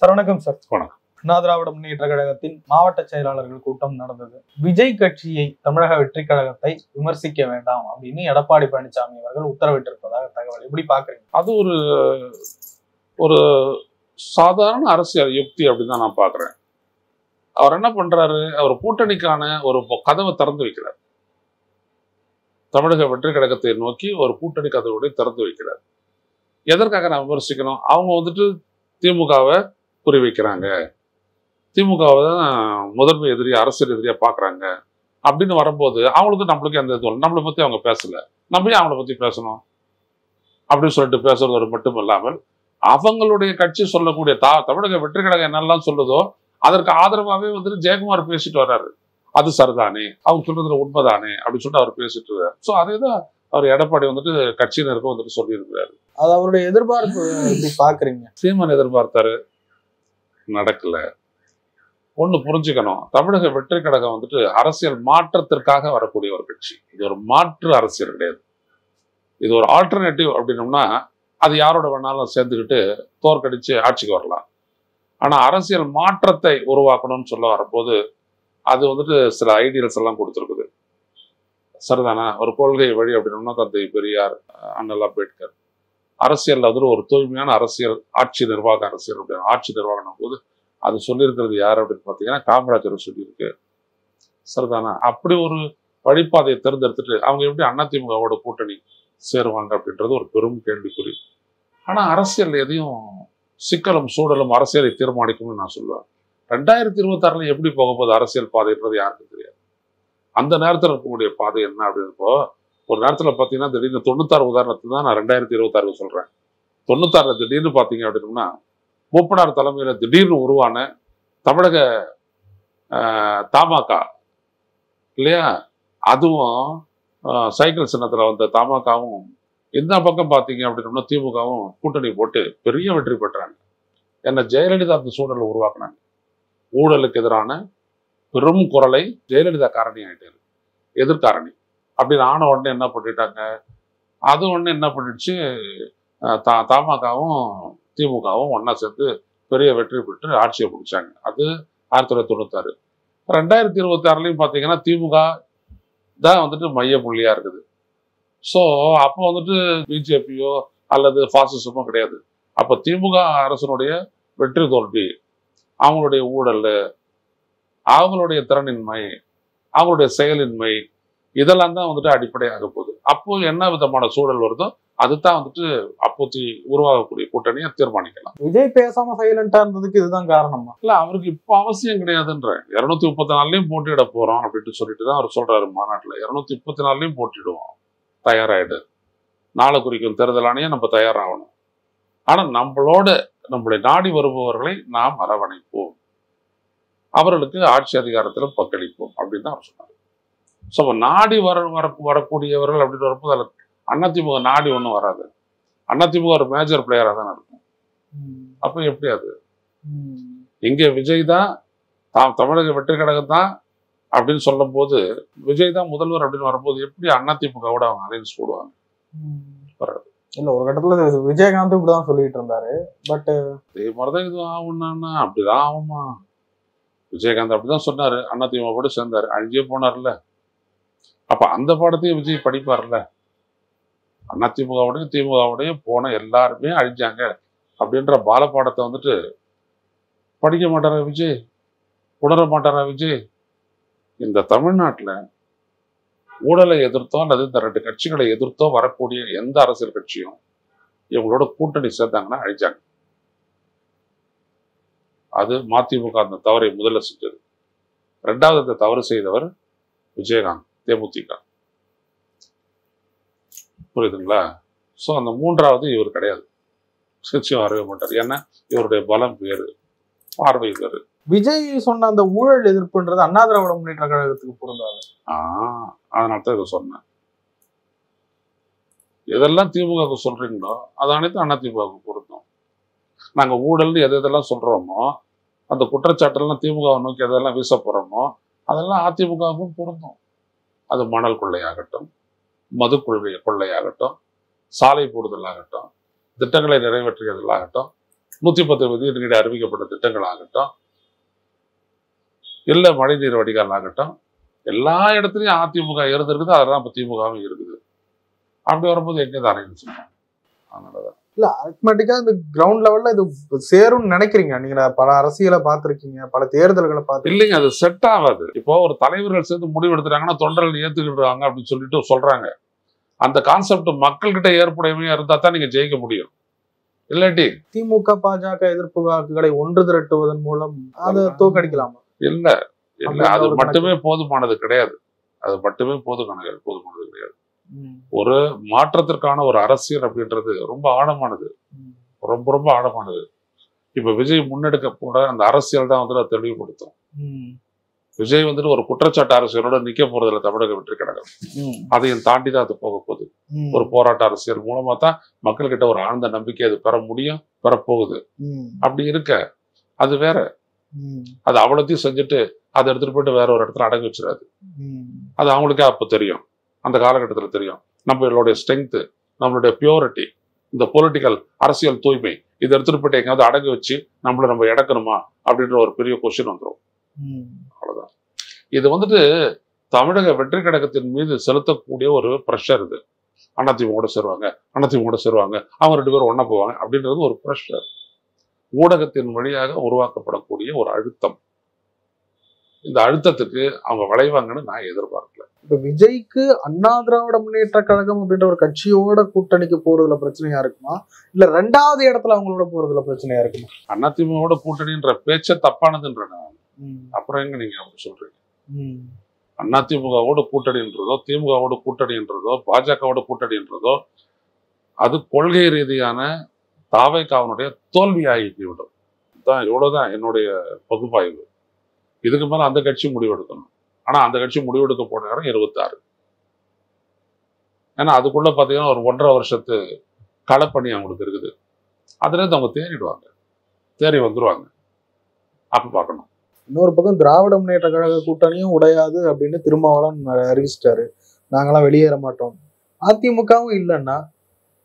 Sir வணக்கம் sir. வணக்கம். அண்ணா திராவிட முன்னேற்ற கழகத்தின் மாவட்ட செயலாளர்கள் கூட்டம் நடந்தது. விஜய் கட்சியை தமிழக வெற்றி கழகத்தை விமர்சிக்க வேண்டாம் அப்படின்னு எடப்பாடி பழனிசாமி அவர்கள் உத்தரவிட்டிருப்பதாக தகவல். எப்படி பாக்குறீங்க அது ஒரு ஒரு சாதாரண அரசியல் யுக்தி அப்படின்னு தான் நான் பார்க்குறேன். அவர் என்ன பண்றாரு? அவர் கூட்டணிக்கான ஒரு கதவை திறந்து வைக்கிறார். தமிழக வெற்றி கழகத்தை நோக்கி ஒரு கூட்டணி கதவுடைய திறந்து வைக்கிறார். எதற்காக நான் விமர்சிக்கணும்? அவங்க வந்துட்டு திமுகவை குறி வைக்கிறாங்க திமுகவை தான் முதன்மை எதிரியா அரசியல் எதிரியா பார்க்குறாங்க அப்படின்னு வரும்போது அவங்களுக்கு நம்மளுக்கு எந்த இதுவும். நம்மளை பற்றி அவங்க பேசல. நம்ம ஏன் அவங்கள பற்றி பேசணும்? அப்படின்னு சொல்லிட்டு பேசுறது மட்டும் இல்லாமல் அவங்களுடைய கட்சி சொல்லக்கூடிய தா தமிழக வெற்றி கழகம் என்னெல்லாம் சொல்லுதோ அதற்கு ஆதரவாகவே வந்துட்டு ஜெயக்குமார் பேசிட்டு வர்றாரு. அது சரிதானே? அவங்க சொல்றதுல உண்மைதானே? அப்படின்னு சொல்லிட்டு அவர் பேசிட்டு இருக்காரு. ஸோ அதே தான் அவர் எடப்பாடி வந்துட்டு கட்சியினருக்கும் வந்துட்டு சொல்லியிருக்கிறாரு. அது அவருடைய எதிர்பார்ப்பு எப்படி பாக்குறீங்க? சீமான் எதிர்பார்த்தாரு. நடக்கல. ஒண்ணு புரிஞ்சுக்கணும். தமிழக வெற்றி கழகம் வந்துட்டு அரசியல் மாற்றத்திற்காக வரக்கூடிய ஒரு கட்சி. இது ஒரு மாற்று அரசியல் கிடையாது. இது ஒரு ஆல்டர்னேட்டிவ் அப்படின்னோம்னா அது யாரோட வேணாலும் சேர்ந்துக்கிட்டு தோற்கடிச்சு ஆட்சிக்கு வரலாம். ஆனால் அரசியல் மாற்றத்தை உருவாக்கணும்னு சொல்ல வரும்போது அது வந்துட்டு சில ஐடியல்ஸ் எல்லாம் கொடுத்துருக்குது. சரிதானா? ஒரு கொள்கை வழி அப்படின்னோம்னா தந்தை பெரியார் அண்ணல் அம்பேத்கர். அரசியல் அதில் ஒரு தூய்மையான அரசியல் ஆட்சி நிர்வாக அரசியல் அப்படின்னு ஆட்சி நிர்வாகம் போது அது சொல்லியிருக்கிறது யார் அப்படின்னு பார்த்தீங்கன்னா காமராஜர் சொல்லியிருக்கு. சரிதானா? அப்படி ஒரு வழிபாதையை தேர்ந்தெடுத்துட்டு அவங்க எப்படி அதிமுகவோட கூட்டணி சேருவாங்க அப்படின்றது ஒரு பெரும் கேள்விக்குறி. ஆனா அரசியல் எதையும் சிக்கலும் சூழலும் அரசியலை தீர்மானிக்கும்னு நான் சொல்லுவேன். ரெண்டாயிரத்தி இருபத்தாறுல எப்படி போக போகுது அரசியல் பாதைன்றது யாருக்கும் தெரியாது. அந்த நேரத்தில் இருக்கக்கூடிய பாதை என்ன அப்படின்றப்போ ஒரு நேரத்தில் பார்த்தீங்கன்னா திடீர்னு தொண்ணூத்தாறு உதாரணத்தை தான் நான் ரெண்டாயிரத்தி இருபத்தாறு சொல்கிறேன் தொண்ணூத்தாறுல திடீர்னு பார்த்தீங்க அப்படின்னா மூப்பனார் தலைமையில் திடீர்னு உருவான தமிழக தமாக இல்லையா? அதுவும் சைக்கிள் சின்னத்தில் வந்த தமாகவும் இந்த பக்கம் பார்த்தீங்க அப்படின்னா திமுகவும் கூட்டணி போட்டு பெரிய வெற்றி பெற்றாங்க. என்ன ஜெயலலிதா அந்த சூழலை உருவாக்குனாங்க. ஊழலுக்கு எதிரான பெரும் குரலை ஜெயலலிதா காரணி ஆகிட்டாரு எதிர்காரணி. அப்படின்னு ஆன உடனே என்ன பண்ணிட்டாங்க? அது உடனே என்ன பண்ணிடுச்சு? தா தமாகவும் திமுகவும் ஒன்றா சேர்ந்து பெரிய வெற்றி பெற்று ஆட்சியை பிடிச்சாங்க அது ஆயிரத்தி தொள்ளாயிரத்தி தொண்ணூத்தாறு. ரெண்டாயிரத்தி இருபத்தி ஆறுலையும் பார்த்தீங்கன்னா திமுக தான் வந்துட்டு மைய புள்ளியாக இருக்குது. ஸோ அப்போ வந்துட்டு பிஜேபியோ அல்லது ஃபாசிசமோ கிடையாது. அப்போ திமுக அரசனுடைய வெற்றி தோல்வி அவங்களுடைய ஊழல் அவங்களுடைய திறனின்மை அவங்களுடைய செயலின்மை இதெல்லாம் தான் வந்துட்டு அடிப்படையாக போகுது. அப்போ என்ன விதமான சூழல் வருதோ அதுதான் வந்துட்டு அப்போத்தி உருவாகக்கூடிய கூட்டணியை தீர்மானிக்கலாம். விஜய் பேசாம சைலண்டா இருந்ததுக்கு இதுதான் காரணமா? இல்ல அவருக்கு இப்போ அவசியம் கிடையாதுன்ற இருநூத்தி முப்பத்தி நாலுலயும் போட்டியிட போறோம் அப்படின்ட்டு சொல்லிட்டு தான் அவர் சொல்றாரு மாநாட்டுல. இருநூத்தி முப்பத்தி நாலுலயும் போட்டிடுவோம் தயாராயிடு. நாளை குறிக்கும் தேர்தல் ஆணையம் நம்ம தயாராகணும். ஆனா நம்மளோட நம்முடைய நாடி வருபவர்களை நாம் அரவணைப்போம். அவர்களுக்கு ஆட்சி அதிகாரத்தில் பங்களிப்போம் அப்படின்னு தான் அவர் சொன்னார். ஸோ நாடி வர வர வரக்கூடியவர்கள் அப்படின்னு வரும்போது அதில் அதிமுக நாடி ஒன்றும் வராது. அதிமுக ஒரு மேஜர் பிளேயராக தானே இருக்கும் அப்போ எப்படி அது? இங்கே விஜய் தான் தாம் தமிழக வெற்றி கழகம் தான் அப்படின்னு சொல்லும்போது விஜய் தான் முதல்வர் அப்படின்னு வரும்போது எப்படி அதிமுகவோட அவங்க அலைன்ஸ் போடுவாங்க? வராது. இல்ல ஒரு கட்டத்துல இது விஜயகாந்த் இப்படிதான் சொல்லிட்டு இருந்தாரு. பட் அதே மாதிரிதான் இது ஆகும்னா அப்படிதான் ஆகுமா? விஜயகாந்த் அப்படிதான் சொன்னாரு. அதிமுக கூட சேர்ந்தாரு. அழிஞ்சே போனார்ல. அப்ப அந்த பாடத்தையும் விஜய் படிப்பார்ல. அதிமுகவுடையும் திமுகவுடையும் போன எல்லாருமே அழிஞ்சாங்க அப்படின்ற பாலப்பாடத்தை வந்துட்டு படிக்க மாட்டாரா விஜய்? உணர மாட்டாரா விஜய்? இந்த தமிழ்நாட்டுல ஊழலை எதிர்த்தோ அல்லது இந்த ரெண்டு கட்சிகளை எதிர்த்தோ வரக்கூடிய எந்த அரசியல் கட்சியும் இவங்களோட கூட்டணி சேர்ந்தாங்கன்னா அழிச்சாங்க அது மதிமுக அந்த தவறை முதல்ல செஞ்சது. ரெண்டாவது அந்த தவறு செய்தவர் விஜயகாந்த். தேமுதிக. புரியுதுங்களா? ஸோ அந்த மூன்றாவது இவர் கிடையாது. நிச்சயம் வரவே மாட்டார். ஏன்னா இவருடைய பலம் வேறு பார்வை வேறு. விஜய் சொன்ன அந்த ஊழல் எதிர்ப்புன்றது அண்ணா திராவிட முன்னேற்ற கழகத்துக்கு பொருந்தாது. ஆ அதனால தான் இதை சொன்னேன். எதெல்லாம் திமுகவுக்கு சொல்றீங்களோ அது அனைத்தும் அண்ணா திமுகவுக்கு பொருந்தும். நாங்க ஊழல்னு எது எதெல்லாம் சொல்றோமோ அந்த குற்றச்சாட்டெல்லாம் திமுகவை நோக்கி எதெல்லாம் வீச போறோமோ அதெல்லாம் அதிமுகவுக்கும் பொருந்தும். அது மணல் கொள்ளையாகட்டும் மது கொள்கை கொள்ளையாகட்டும் சாலை போடுதலாகட்டும் திட்டங்களை நிறைவேற்றியதலாகட்டும் நூத்தி பத்து விதிநீடு அறிவிக்கப்பட்ட திட்டங்கள் ஆகட்டும் இல்லை மழைநீர் வடிகால் ஆகட்டும் எல்லா இடத்துலையும் அதிமுக இருந்திருக்குது அதெல்லாம் இப்போ திமுகவும் இருக்குது. அப்படி வரும்போது எங்க தானேன்னு அதனால தான் இல்ல அரித்மெட்டிக்கா இந்த கிரவுண்ட் லெவல்ல இது சேரும்னு நினைக்கிறீங்க. நீங்க பல அரசியலை பார்த்திருக்கீங்க பல தேர்தல்களை பார்த்து இல்லைங்க அது செட் ஆகாது. இப்போ ஒரு தலைவர்கள் சேர்ந்து முடிவு எடுத்துட்டாங்கன்னா தொண்டர்கள் ஏத்துக்கிடுறாங்க அப்படின்னு சொல்லிட்டு சொல்றாங்க. அந்த கான்செப்ட் மக்கள்கிட்ட ஏற்புடையமையா இருந்தா தான் நீங்க ஜெயிக்க முடியும். இல்லாட்டி திமுக பாஜக எதிர்ப்பு வாக்குகளை ஒன்று திரட்டுவதன் மூலம் அதை தோக்கடிக்கலாமா இல்ல இல்ல அது மட்டுமே போதுமானது கிடையாது. அது மட்டுமே போதுமானது போதுமானது கிடையாது. ஒரு மாற்றத்திற்கான ஒரு அரசியல் அப்படின்றது ரொம்ப ஆழமானது. ரொம்ப ரொம்ப ஆழமானது. இப்ப விஜய் முன்னெடுக்க போற அந்த அரசியல் தான் வந்து அதை தெளிவுபடுத்தும் விஜய் வந்துட்டு ஒரு குற்றச்சாட்டு அரசியலோட நிக்க போறதுல தமிழக வெற்றி கழகம் அதையும் தாண்டி தான் அது போக போகுது. ஒரு போராட்ட அரசியல் மூலமா தான் மக்கள்கிட்ட ஒரு ஆழ்ந்த நம்பிக்கை அது பெற முடியும் பெறப்போகுது. அப்படி இருக்க அது வேற. அது அவ்வளோத்தையும் செஞ்சுட்டு அதை எடுத்துட்டு போயிட்டு வேற ஒரு இடத்துல அடங்கி வச்சிடாது. அது அவங்களுக்கே அப்போ தெரியும். அந்த காலகட்டத்தில் தெரியும். நம்மளுடைய ஸ்ட்ரென்த்து நம்மளுடைய பியூரிட்டி இந்த பொலிட்டிக்கல் அரசியல் தூய்மை இதை எடுத்துகிட்டு போயிட்டு எங்கேயாவது அடங்கி வச்சு நம்மள நம்ம இடக்கணுமா அப்படின்ற ஒரு பெரிய கொஸ்டின் வந்துடும் அவ்வளோதான் இது வந்துட்டு தமிழக வெற்றி கழகத்தின் மீது செலுத்தக்கூடிய ஒரு ப்ரெஷர் இது. அதிமுக சேருவாங்க அதிமுக சேருவாங்க அவங்க ரெண்டு பேரும் ஒன்றா போவாங்க அப்படின்றது ஒரு ப்ரெஷர் ஊடகத்தின் வழியாக உருவாக்கப்படக்கூடிய ஒரு அழுத்தம். இந்த அழுத்தத்துக்கு அவங்க விளைவாங்கன்னு நான் எதிர்பார்க்கல. இப்ப விஜய்க்கு அண்ணா திராவிட முன்னேற்ற கழகம் அப்படின்ற ஒரு கட்சியோட கூட்டணிக்கு போறதுல பிரச்சனையா இருக்குமா? இல்ல ரெண்டாவது இடத்துல அவங்களோட போறதுல பிரச்சனையா இருக்குமா? அதிமுகவோட கூட்டணின்ற பேச்சே தப்பானதுன்ற அப்புறம் எங்க நீங்க அப்படி சொல்றீங்க? அதிமுகவோட கூட்டணின்றதோ திமுகவோட கூட்டணின்றதோ பாஜகவோட கூட்டணின்றதோ அது கொள்கை ரீதியான தாவைக்காவனுடைய தோல்வியாகி விடும் தான் இவ்வளவுதான் என்னுடைய பகுப்பாய்வு. இதுக்கு மேல அந்த கட்சி முடிவெடுக்கணும். ஆனா அந்த கட்சி முடிவெடுக்க போன நேரம் இருபத்தாறு. ஏன்னா அதுக்குள்ள பாத்தீங்கன்னா ஒரு ஒன்றரை வருஷத்து களப்பணி அவங்களுக்கு இருக்குது. அதுல இருந்து அவங்க தேறிடுவாங்க. தேறி வந்துருவாங்க. அப்ப பார்க்கணும். இன்னொரு பக்கம் திராவிட முன்னேற்ற கழக கூட்டணியும் உடையாது அப்படின்னு திருமாவளவன் அறிவிச்சிட்டாரு. நாங்களாம் வெளியேற மாட்டோம். அதிமுகவும் இல்லைன்னா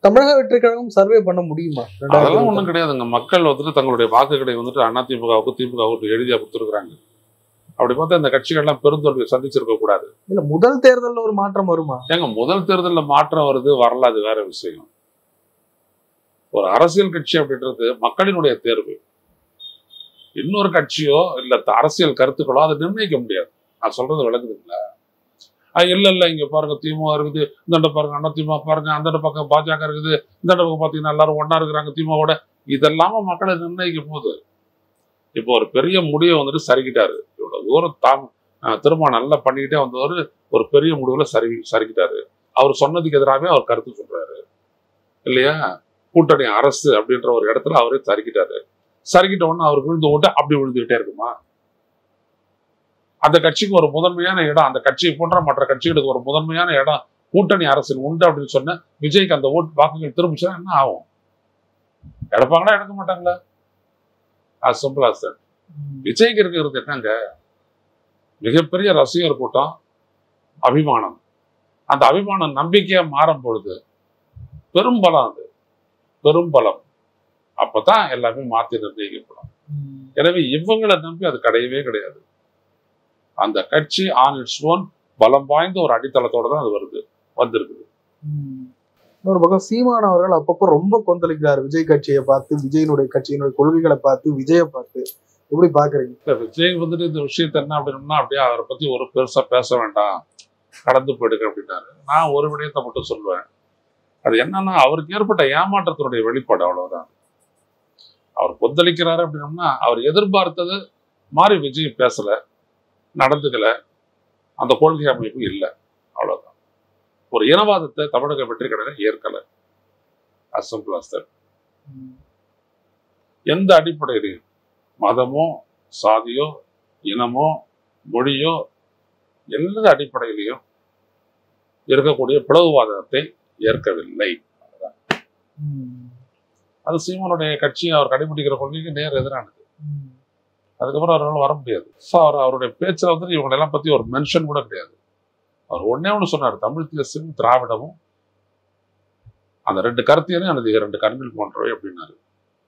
தமிழக வெற்றி கழகம் சர்வே பண்ண முடியுமா? அதெல்லாம் ஒண்ணும் கிடையாதுங்க. மக்கள் வந்துட்டு தங்களுடைய வாக்குகளை வந்துட்டு அதிமுகவுக்கு திமுகவுக்கு எழுதியா கொடுத்துருக்காங்க அப்படி பார்த்தா இந்த கட்சிகள்லாம் பெருந்தோல்வி சந்திச்சிருக்க கூடாது. இல்ல முதல் தேர்தல்ல ஒரு மாற்றம் வருமா? ஏங்க முதல் தேர்தலில் மாற்றம் வருது வரல அது வேற விஷயம். ஒரு அரசியல் கட்சி அப்படின்றது மக்களினுடைய தேர்வு. இன்னொரு கட்சியோ இல்ல அரசியல் கருத்துக்களோ அதை நிர்ணயிக்க முடியாது. நான் சொல்றது விளக்குதுங்களா இல்ல இல்ல இங்க பாருங்க திமுக இருக்குது இந்த பாருங்க அண்ணா திமுக பாருங்க அந்த பக்கம் பாஜக இருக்குது இந்த பக்கம் பாத்தீங்கன்னா எல்லாரும் ஒண்ணா இருக்கிறாங்க திமுகவோட. இதெல்லாம மக்களை நிர்ணயிக்க போகுது. இப்போ ஒரு பெரிய முடிவை வந்துட்டு சரிக்கிட்டாரு இவ்வளவு தூரம் தாம் ஆஹ் திரும்ப நல்லா பண்ணிக்கிட்டே வந்தவர் ஒரு பெரிய முடிவுல சரி சரிக்கிட்டாரு அவர் சொன்னதுக்கு எதிராகவே அவர் கருத்து சொல்றாரு. இல்லையா? கூட்டணி அரசு அப்படின்ற ஒரு இடத்துல அவரே சரிக்கிட்டாரு சரிக்கிட்ட உடனே அவர் விழுந்து விட்டு அப்படி விழுந்துகிட்டே இருக்குமா? அந்த கட்சிக்கு ஒரு முதன்மையான இடம் அந்த கட்சியை போன்ற மற்ற கட்சிகளுக்கு ஒரு முதன்மையான இடம் கூட்டணி அரசு உண்டு அப்படின்னு சொன்ன விஜய்க்கு அந்த ஓட்டு வாக்குகள் திரும்பிச்சுன்னா என்ன ஆகும்? எடுப்பாங்களா எடுக்க மாட்டாங்களா? அது சிம்பிள் ஆஸ் தட் விஜய்க்கு இருக்கிறது என்னங்க? மிகப்பெரிய ரசிகர் கூட்டம் அபிமானம். அந்த அபிமானம் நம்பிக்கையா மாறும் பொழுது பெரும்பலம் அது. பெரும்பலம் அப்பதான் எல்லாமே மாத்தி நிர்ணயிக்கப்படும். எனவே இவங்களை நம்பி அது கிடையவே கிடையாது. அந்த கட்சி ஆன் இட்ஸ் ஓன் பலம் வாய்ந்த ஒரு அடித்தளத்தோட தான் அது வருது வந்திருக்குது. இன்னொரு பக்கம் சீமான் அவர்கள் அப்பப்போ ரொம்ப கொந்தளிக்கிறார். விஜய் கட்சியை பார்த்து விஜயனுடைய கட்சியினுடைய கொள்கைகளை பார்த்து விஜயை பார்த்து. எப்படி பாக்குறீங்க இல்ல, விஜய் வந்துட்டு இந்த விஷயத்த என்ன அப்படின்னா அப்படியே அவரை பத்தி ஒரு பெருசா பேச வேண்டாம். கடந்து போயிடுங்க அப்படின்னாரு. நான் ஒரு விடயத்தை மட்டும் சொல்லுவேன். அது என்னன்னா அவருக்கு ஏற்பட்ட ஏமாற்றத்தினுடைய வெளிப்பாடு அவ்வளவுதான். அவர் கொந்தளிக்கிறாரு அப்படின்னோம்னா அவர் எதிர்பார்த்தது மாதிரி விஜய் பேசல நடந்துக்கல. அந்த கொள்கை அமைப்பு இல்லை. அவ்வளவுதான். ஒரு இனவாதத்தை தமிழக வெற்றி கழகம் ஏற்கல. As that. எந்த அடிப்படையிலையும் மதமோ சாதியோ இனமோ மொழியோ எல்லா அடிப்படையிலையும் இருக்கக்கூடிய பிளவுவாதத்தை ஏற்கவில்லை. அது சீமானுடைய கட்சி அவர் கடைபிடிக்கிற கொள்கைக்கு நேர் எதிரானது. அதுக்கப்புறம் அவரால் வர முடியாது. ஸோ அவர் அவருடைய பேச்சில் வந்து இவங்க எல்லாம் பத்தி ஒரு மென்ஷன் கூட கிடையாது. அவர் ஒண்ணே ஒன்று சொன்னார் தமிழ் தேசியமும் திராவிடமும். அந்த ரெண்டு கருத்தியலையும் எனது இரண்டு கண்கள் போன்றவை அப்படின்னாரு.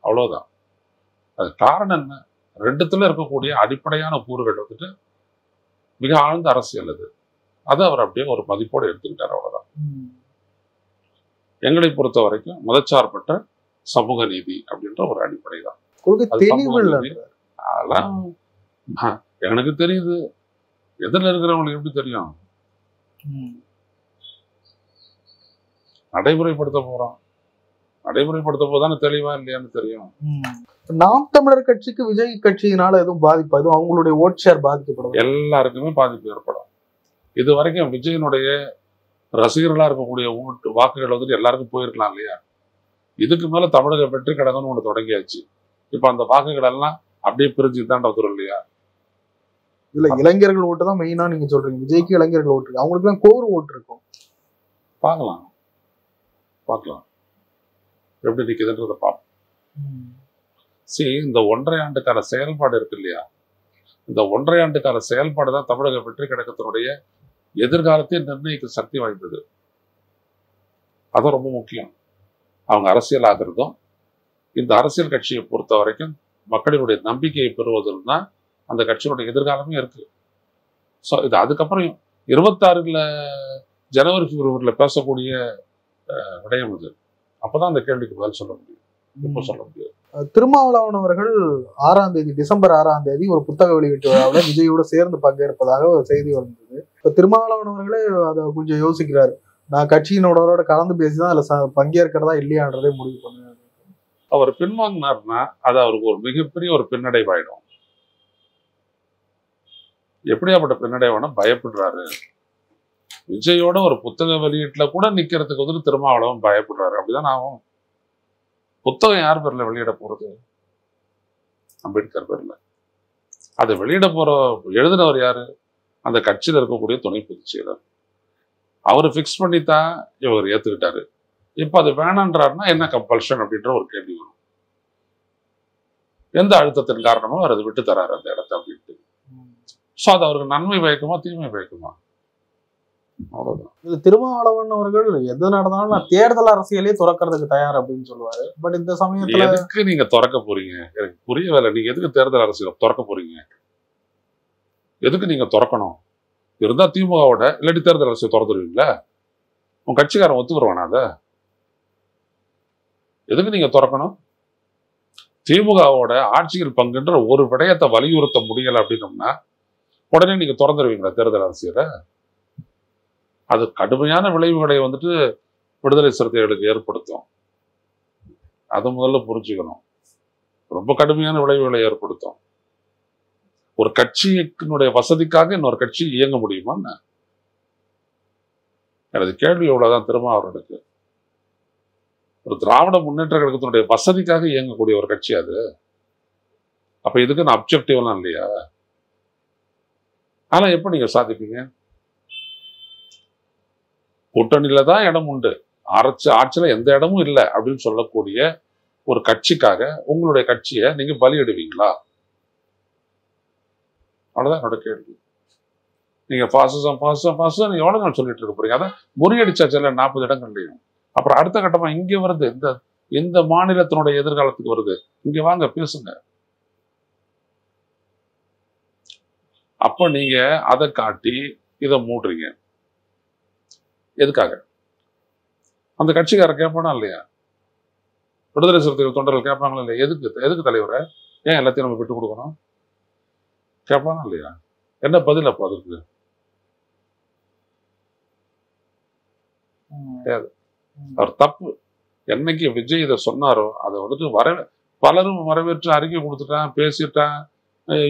அவ்வளவுதான். அது காரணம் என்ன? ரெண்டுத்துல இருக்கக்கூடிய அடிப்படையான கூறுகள் வந்துட்டு மிக ஆழ்ந்த அரசியல் அது. அதை அவர் அப்படியே ஒரு மதிப்போடு எடுத்துக்கிட்டார் அவ்வளவுதான். ம். எங்களை பொறுத்த வரைக்கும் மதச்சார்பற்ற சமூக நீதி அப்படின்ற ஒரு அடிப்படை தான். அதெல்லாம் எனக்கு தெரியுது. எதிரில் இருக்கிறவங்களுக்கு எப்படி தெரியும். நடைமுறைப்படுத்த போறோம். நடைமுறைப்படுத்த போதானே தெளிவா இல்லையான்னு தெரியும். ம். நாம் தமிழர் கட்சிக்கு விஜய் கட்சியினால எதுவும் பாதிப்பா எதுவும் அவங்களுடைய ஓட் ஷேர் பாதிக்கப்படும்? எல்லாருக்குமே பாதிப்பு ஏற்படும். இது வரைக்கும் விஜயனுடைய ரசிகர்களா இருக்கக்கூடிய ஓட்டு வாக்குகள் வந்துட்டு எல்லாருக்கும் போயிருக்கலாம் இல்லையா? இதுக்கு மேல தமிழக வெற்றி கழகம்னு ஒண்ணு தொடங்கியாச்சு. இப்ப அந்த வாக்குகள் எல்லாம் அப்படியே பிரிஞ்சு தாண்ட வந்துடும் இல்லையா? இல்ல இளைஞர்கள் ஓட்டு தான் மெயினா நீங்க சொல்றீங்க. விஜய்க்கு இளைஞர்கள் ஓட்டு இருக்கு. அவங்களுக்கு எல்லாம் கோர் ஓட்டு இருக்கும். பார்க்கலாம். பார்க்கலாம். எப்படி நிக்குதுன்றதை பார்ப்போம். சரி இந்த ஒன்றரை ஆண்டுக்கான செயல்பாடு இருக்கு இல்லையா? இந்த ஒன்றரை ஆண்டுக்கான செயல்பாடு தான் தமிழக வெற்றி கழகத்தினுடைய எதிர்காலத்தை நிர்ணயிக்க சக்தி வாய்ந்தது. அதான் ரொம்ப முக்கியம். அவங்க அரசியல் ஆகிறதும் இந்த அரசியல் கட்சியை பொறுத்த வரைக்கும் மக்களினுடைய நம்பிக்கையை பெறுவதில் தான் அந்த கட்சியினுடைய எதிர்காலமே இருக்கு. ஸோ இது அதுக்கப்புறம் இருபத்தாறுல ஜனவரி பிப்ரவரியில் பேசக்கூடிய விடயம் இது. அப்பதான் அந்த கேள்விக்கு பதில் சொல்ல முடியும். இப்போ சொல்ல முடியாது திருமாவளவன் அவர்கள் ஆறாம் தேதி டிசம்பர் ஆறாம் தேதி ஒரு புத்தக வெளியீட்டு விழாவில் விஜயோட சேர்ந்து பங்கேற்பதாக ஒரு செய்தி வந்தது. இப்ப திருமாவளவன் அவர்களே அதை கொஞ்சம் யோசிக்கிறாரு. நான் கட்சியினோட கலந்து பேசிதான் அதுல ச- பங்கேற்கிறதா இல்லையான்றதே முடிவு பண்ணுவேன் அவர் பின்வாங்கினார்னா அது அவருக்கு ஒரு மிகப்பெரிய ஒரு பின்னடைவாயிடும். எப்படியாப்பட்ட பின்னடைவானா பயப்படுறாரு? விஜயோட ஒரு புத்தக வெளியீட்டுல கூட நிக்கிறதுக்கு வந்துட்டு திருமாவளவன் பயப்படுறாரு. அப்படிதான் ஆகும் புத்தகம் யார் பேர்ல வெளியிட போறது? அம்பேத்கர் பேர்ல. அதை வெளியிட போற எழுதினவர் யாரு? அந்த கட்சியில் இருக்கக்கூடிய துணை பொதுச் செயலர். அவர் ஃபிக்ஸ் பண்ணித்தான் இவர் ஏத்துக்கிட்டாரு. இப்ப அது வேணான்றாருன்னா என்ன கம்பல்ஷன் அப்படின்ற ஒரு கேள்வி வரும். எந்த அழுத்தத்தின் காரணமும் அவர் அதை விட்டு தராரு அந்த இடத்த ஸோ அது அவருக்கு நன்மை பயக்குமா தீமை பயக்குமா? அவ்வளவுதான். இது திருமாவளவன் அவர்கள் எது நடந்தாலும் நான் தேர்தல் அரசியலே துறக்கிறதுக்கு தயார் அப்படின்னு சொல்லுவாரு. பட் இந்த சமயத்துல எதுக்கு நீங்க திறக்க போறீங்க? எனக்கு புரியவில்லை நீங்க எதுக்கு தேர்தல் அரசியல் திறக்க போறீங்க? எதுக்கு நீங்க திறக்கணும்? இருந்தா திமுகவோட இல்லாட்டி தேர்தல் அரசியல் திறந்துருவீங்களா? உன் கட்சிக்காரன் ஒத்துக்குருவானா அதை? எதுக்கு நீங்க திறக்கணும்? திமுகவோட ஆட்சியில் பங்குன்ற ஒரு விடயத்தை வலியுறுத்த முடியல அப்படின்னோம்னா உடனே நீங்க திறந்துருவீங்களா தேர்தல் அரசியலை? அது கடுமையான விளைவுகளை வந்துட்டு விடுதலை சிறுத்தைகளுக்கு ஏற்படுத்தும். அதை முதல்ல புரிஞ்சுக்கணும். ரொம்ப கடுமையான விளைவுகளை ஏற்படுத்தும். ஒரு கட்சியினுடைய வசதிக்காக இன்னொரு கட்சி இயங்க முடியுமான்னு எனது கேள்வி எவ்வளவுதான் அவர்களுக்கு. ஒரு திராவிட முன்னேற்ற கழகத்தினுடைய வசதிக்காக இயங்கக்கூடிய ஒரு கட்சி அது. அப்ப இதுக்கு நான் அப்செக்டிவ்லாம் இல்லையா? ஆனா எப்ப நீங்க சாதிப்பீங்க? கூட்டணியில் தான் இடம் உண்டு. ஆட்சி ஆட்சியில் எந்த இடமும் இல்லை அப்படின்னு சொல்லக்கூடிய ஒரு கட்சிக்காக உங்களுடைய கட்சியை நீங்க பலியிடுவீங்களா? அவ்வளவுதான் என்னோட கேள்வி. நீங்க பாசிசம் பாசிசம் பாசிசம் நீங்க எவ்வளோ நாள் சொல்லிட்டு இருக்க போறீங்க. அதான் முறியடிச்சாச்சுல நாற்பது இடங்கள்லையும். அப்புறம் அடுத்த கட்டமா இங்க வருது. இந்த இந்த மாநிலத்தினுடைய எதிர்காலத்துக்கு வருது. இங்க வாங்க பேசுங்க. அப்ப நீங்க அதை காட்டி இதை மூடுறீங்க. எதுக்காக? அந்த கட்சிக்காரர் கேட்பானா இல்லையா? விடுதலை சிறுத்தைகள் தொண்டர்கள் கேட்பாங்களா இல்லையா? எதுக்கு எதுக்கு தலைவரை? ஏன் எல்லாத்தையும் நம்ம விட்டு கொடுக்கணும்? கேட்பானா இல்லையா? என்ன பதில் அப்போ அதுக்கு? கிடையாது. அவர் தப்பு. என்னைக்கு விஜய் இதை சொன்னாரோ அதை வந்துட்டு வர பலரும் வரவேற்று அறிக்கை கொடுத்துட்டான் பேசிட்டான்.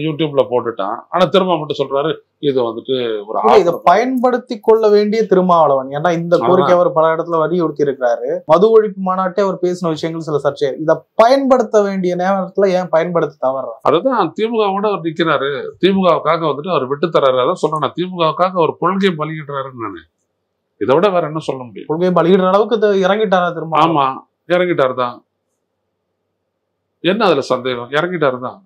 யூடியூப்ல போட்டுட்டான். ஆனா திரும்ப மட்டும் சொல்றாரு இது வந்துட்டு ஒரு இதை. பயன்படுத்தி கொள்ள வேண்டிய திருமாவளவன். ஏன்னா இந்த கோரிக்கை அவர் பல இடத்துல வலியுறுத்தி இருக்கிறாரு மது ஒழிப்பு மாநாட்டே அவர் பேசின விஷயங்கள் சில சர்ச்சை. இதை பயன்படுத்த வேண்டிய நேரத்துல ஏன் பயன்படுத்த தவறார் அதுதான் திமுகவோட அவர் நிக்கிறாரு. திமுகவுக்காக வந்துட்டு அவர் விட்டு தர்றாரு. அதான் சொல்றேன் திமுகவுக்காக அவர் கொள்கையை பலியிடுறாருன்னு நானு. இதை விட வேற என்ன சொல்ல முடியும்? கொள்கையை பலியிடுற அளவுக்கு இறங்கிட்டாரா திருமாவளவன்? ஆமா இறங்கிட்டாரு தான் என்ன அதுல சந்தேகம்? இறங்கிட்டாரு தான்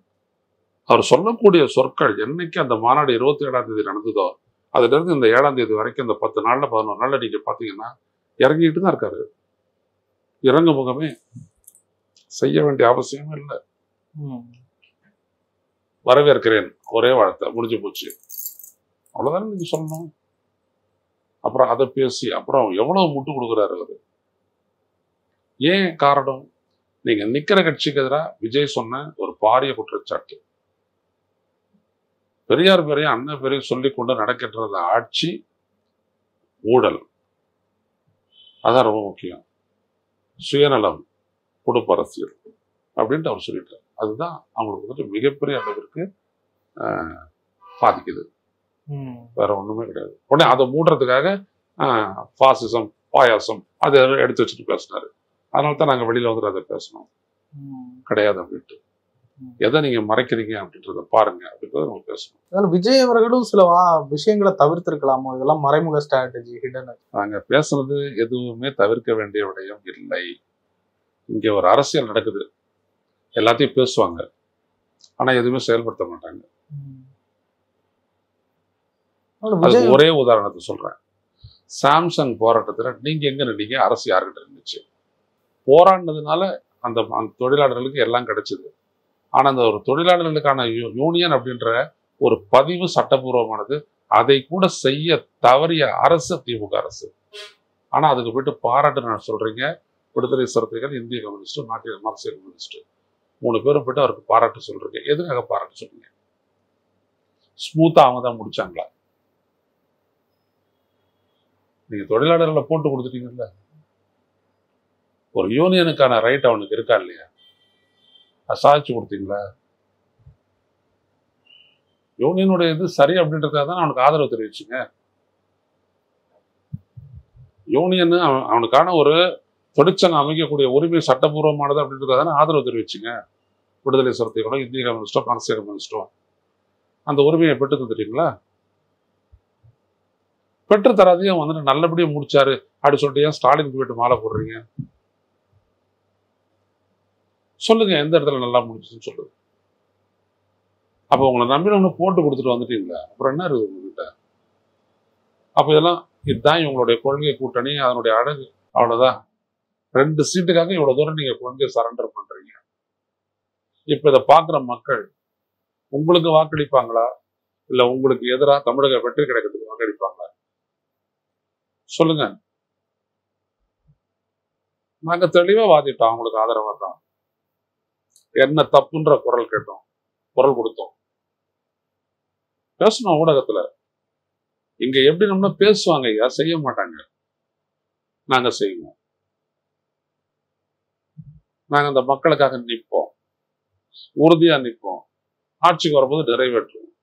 அவர் சொல்லக்கூடிய சொற்கள் என்னைக்கு அந்த மாநாடு இருபத்தி ஏழாம் தேதி நடந்ததோ அதுல இருந்து இந்த ஏழாம் தேதி வரைக்கும் இந்த பத்து நாள்ல பதினோரு நாள்ல நீங்க பாத்தீங்கன்னா இறங்கிட்டு தான் இருக்காரு. இறங்கு முகமே செய்ய வேண்டிய அவசியமும் இல்லை. வரவேற்கிறேன். ஒரே வார்த்தை முடிஞ்சு போச்சு. அவ்வளவுதானே நீங்க சொல்லணும்? அப்புறம் அதை பேசி அப்புறம் எவ்வளவு முட்டு கொடுக்குறாரு அவரு? ஏன் காரணம்? நீங்க நிக்கிற கட்சிக்கு எதிராக விஜய் சொன்ன ஒரு பாரிய குற்றச்சாட்டு. பெரியார் பெரிய அண்ணன் பெரிய சொல்லி கொண்டு நடக்கின்றது ஆட்சி ஊழல். அதான் ரொம்ப முக்கியம். சுயநலம் குடும்ப அரசியல் அப்படின்ட்டு அவர் சொல்லிட்டார். அதுதான் அவங்களுக்கு வந்துட்டு மிகப்பெரிய அளவிற்கு பாதிக்குது. வேற ஒண்ணுமே கிடையாது. உடனே அதை மூடுறதுக்காக பாசிசம் பாயாசம் அதை எடுத்து வச்சுட்டு பேசினாரு. அதனால தான் நாங்க வெளியில வந்துட்டு அதை பேசணும். கிடையாது அப்படின்ட்டு. எதை நீங்க மறைக்கிறீங்க அப்படின்றத பாருங்க அப்படின்றத நம்ம பேசணும். அதனால விஜய் அவர்களும் சில விஷயங்களை தவிர்த்திருக்கலாமோ? இதெல்லாம் மறைமுக ஸ்ட்ராட்டஜி ஹிடன் நாங்க பேசுனது எதுவுமே தவிர்க்க வேண்டிய விடயம் இல்லை. இங்க ஒரு அரசியல் நடக்குது. எல்லாத்தையும் பேசுவாங்க. ஆனா எதுவுமே செயல்படுத்த மாட்டாங்க. அதுக்கு ஒரே உதாரணத்தை சொல்றேன். சாம்சங் போராட்டத்துல நீங்க எங்க நின்னீங்க? அரசு யார்கிட்ட இருந்துச்சு? போராடினதுனால அந்த அந்த தொழிலாளர்களுக்கு எல்லாம் கிடைச்சது. ஆனா அந்த ஒரு தொழிலாளர்களுக்கான யூ- யூனியன் அப்படின்ற ஒரு பதிவு சட்டபூர்வமானது அதை கூட செய்ய தவறிய அரசு திமுக அரசு. ஆனா அதுக்கு போயிட்டு பாராட்டு நான் சொல்றீங்க. விடுதலை சிறுத்தைகள் இந்திய கம்யூனிஸ்ட் நாட்டிய மார்க்சிய கம்யூனிஸ்ட் மூணு பேரும் போயிட்டு அவருக்கு பாராட்டு சொல்றீங்க. எதுக்காக பாராட்டு சொல்றீங்க? ஸ்மூத்தா அவங்க தான் முடிச்சாங்களா? நீங்க தொழிலாளர்களை போட்டு கொடுத்துட்டீங்கல்ல? ஒரு யூனியனுக்கான ரைட் அவனுக்கு இருக்கா இல்லையா? சாதிச்சு கொடுத்தீங்களா? யூனியனுடைய இது சரி அப்படின்றதுக்காக தான் அவனுக்கு ஆதரவு தெரிவிச்சுங்க. யூனியன் அவனுக்கான ஒரு தொழிற்சங்கம் அமைக்கக்கூடிய உரிமை சட்டபூர்வமானது அப்படின்றதுக்காக தானே ஆதரவு தெரிவிச்சுங்க. விடுதலை சிறுத்தைகளும் இந்திய கம்யூனிஸ்டோ பாரசீக கம்யூனிஸ்டோ அந்த உரிமையை பெற்று தந்துட்டீங்களா? பெற்று தராதையும் வந்துட்டு நல்லபடியாக முடிச்சாரு. அப்படி சொல்லிட்டு ஏன் ஸ்டாலினுக்கு போயிட்டு மாலை போடுறீங்க? சொல்லுங்க எந்த இடத்துல நல்லா முடிச்சுன்னு சொல்லுங்க. அப்போ உங்களை நம்பி ஒன்று போட்டு கொடுத்துட்டு வந்துட்டீங்களா அப்புறம் என்ன இருக்குது உங்ககிட்ட? அப்போ இதெல்லாம் இதுதான் இவங்களுடைய கொள்கை கூட்டணி அதனுடைய அழகு அவ்வளவுதான். ரெண்டு சீட்டுக்காக இவ்வளவு தூரம் நீங்க கொள்கையை சரண்டர் பண்றீங்க. இப்போ இதை பார்க்குற மக்கள் உங்களுக்கு வாக்களிப்பாங்களா? இல்ல உங்களுக்கு எதிராக தமிழக வெற்றி கிடைக்கிறதுக்கு வாக்களிப்பாங்களா? சொல்லுங்க. நாங்க தெளிவாக வாதிட்டோம் அவங்களுக்கு ஆதரவாக தான். என்ன தப்புன்ற குரல் கேட்டோம். குரல் கொடுத்தோம். பேசணும் ஊடகத்துல. இங்க எப்படி நம்ம பேசுவாங்க? ஐயா செய்ய மாட்டாங்க? நாங்க செய்வோம். நாங்க அந்த மக்களுக்காக நிற்போம். உறுதியா நிற்போம். ஆட்சிக்கு வரும்போது நிறைவேற்றுவோம்.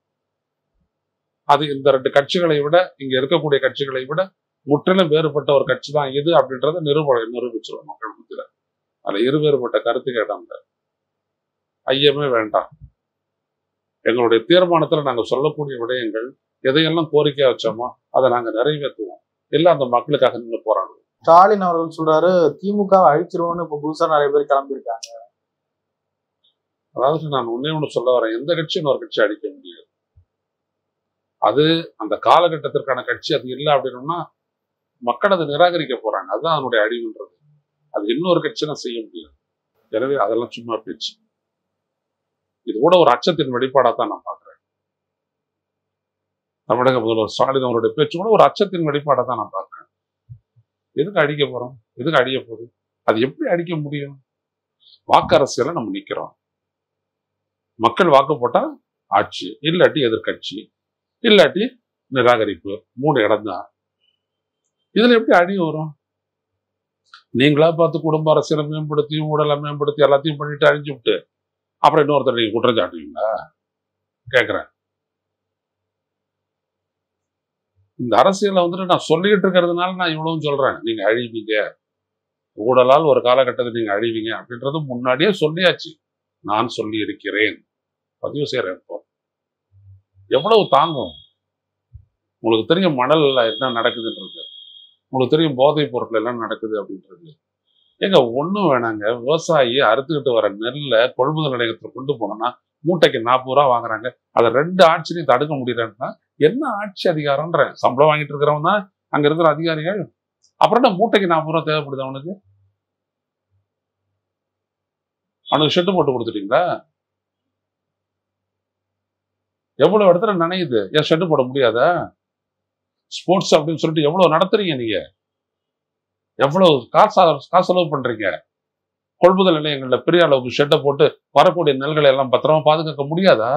அது இந்த ரெண்டு கட்சிகளை விட இங்க இருக்கக்கூடிய கட்சிகளை விட முற்றிலும் வேறுபட்ட ஒரு கட்சி தான் இது அப்படின்றத நிரூப நிரூபிச்சிருவோம் மக்கள் மத்தியில. அதுல இரு வேறுபட்ட கருத்துக்கு இடம் ஐயமே வேண்டாம். எங்களுடைய தீர்மானத்துல நாங்க சொல்லக்கூடிய விடயங்கள் எதையெல்லாம் கோரிக்கையா வச்சோமோ அதை நாங்க நிறைவேற்றுவோம். இல்ல அந்த மக்களுக்காக நின்று போராடுவோம். ஸ்டாலின் அவர்கள் சொல்றாரு திமுக அழிச்சிருவோம்னு இப்ப புதுசா நிறைய பேர் கிளம்பியிருக்காங்க. அதாவது நான் ஒன்னே ஒண்ணு சொல்ல வரேன் எந்த கட்சியும் ஒரு கட்சி அடிக்க முடியாது. அது அந்த காலகட்டத்திற்கான கட்சி அது இல்லை அப்படின்னோம்னா மக்கள் அதை நிராகரிக்க போறாங்க. அதுதான் அதனுடைய அழிவுன்றது. அது இன்னொரு கட்சியும் செய்ய முடியாது. எனவே அதெல்லாம் சும்மா பேச்சு. இது கூட ஒரு அச்சத்தின் வெளிப்பாடாக தான் நான் பார்க்குறேன். தமிழக முதல்வர் ஸ்டாலின் அவருடைய பேச்சு கூட ஒரு அச்சத்தின் வெளிப்பாடாக தான் நான் பார்க்குறேன். எதுக்கு அடிக்க போறோம்? எதுக்கு அடிக்க போகுது? அது எப்படி அடிக்க முடியும்? வாக்கு அரசியல நம்ம நிக்கிறோம். மக்கள் வாக்கு போட்டால் ஆட்சி இல்லாட்டி எதிர்க்கட்சி இல்லாட்டி நிராகரிப்பு மூணு இடம் தான். இதுல எப்படி அடி வரும்? நீங்களா பார்த்து குடும்ப அரசியலை மேம்படுத்தி ஊழலை மேம்படுத்தி எல்லாத்தையும் பண்ணிட்டு அழிஞ்சு விட்டு அப்புறம் இன்னொருத்தர் நீங்க குற்றம் சாட்டுவீங்களா? கேக்குறேன். இந்த அரசியலை வந்துட்டு நான் சொல்லிட்டு இருக்கிறதுனால நான் இவ்வளவு சொல்றேன். நீங்க அழிவீங்க. ஊழலால் ஒரு காலகட்டத்தில் நீங்க அழிவீங்க அப்படின்றது முன்னாடியே சொல்லியாச்சு. நான் சொல்லி இருக்கிறேன் பதிவு செய்யறேன் இப்போ. எவ்வளவு தாங்கும்? உங்களுக்கு தெரியும் மணல் என்ன நடக்குதுன்றது. உங்களுக்கு தெரியும் போதைப் பொருட்கள் எல்லாம் நடக்குது அப்படின்றது. ஏங்க ஒண்ணும் வேணாங்க. விவசாயி அறுத்துக்கிட்டு வர நெல்லை கொள்முதல் நிலையத்தில் கொண்டு போனோம்னா மூட்டைக்கு நாற்பது ரூபா வாங்குறாங்க. அதை ரெண்டு ஆட்சியிலையும் தடுக்க முடியலன்னா என்ன ஆட்சி அதிகாரம்ன்ற? சம்பளம் வாங்கிட்டு இருக்கிறவன் தான் அங்க இருக்கிற அதிகாரிகள். அப்புறம் என்ன மூட்டைக்கு நாற்பது ரூபா தேவைப்படுது அவனுக்கு? அவனுக்கு ஷெட்டு போட்டு கொடுத்துட்டீங்களா? எவ்வளவு இடத்துல நனையுது? ஏன் ஷெட்டு போட முடியாதா? ஸ்போர்ட்ஸ் அப்படின்னு சொல்லிட்டு எவ்வளவு நடத்துறீங்க நீங்க? எவ்வளவு காசு காசு செலவு பண்றீங்க? கொள்முதல் நிலையங்கள்ல பெரிய அளவுக்கு ஷெட்டை போட்டு வரக்கூடிய நெல்களை எல்லாம் பத்திரமா பாதுகாக்க முடியாதா?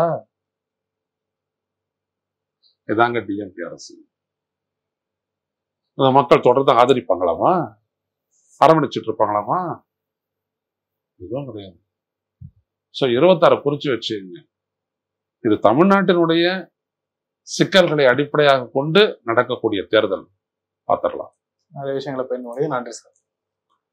இதாங்க டிஎம்பி அரசு. இந்த மக்கள் தொடர்ந்து ஆதரிப்பாங்களாமா? அரவணைச்சிட்டு இருப்பாங்களாமா இதுவும் கிடையாது. ஸோ இருபத்தாறு குறிச்சு வச்சுங்க. இது தமிழ்நாட்டினுடைய சிக்கல்களை அடிப்படையாக கொண்டு நடக்கக்கூடிய தேர்தல். பார்த்துடலாம் நிறைய விஷயங்களை பயன்படுத்தி நன்றி சார்.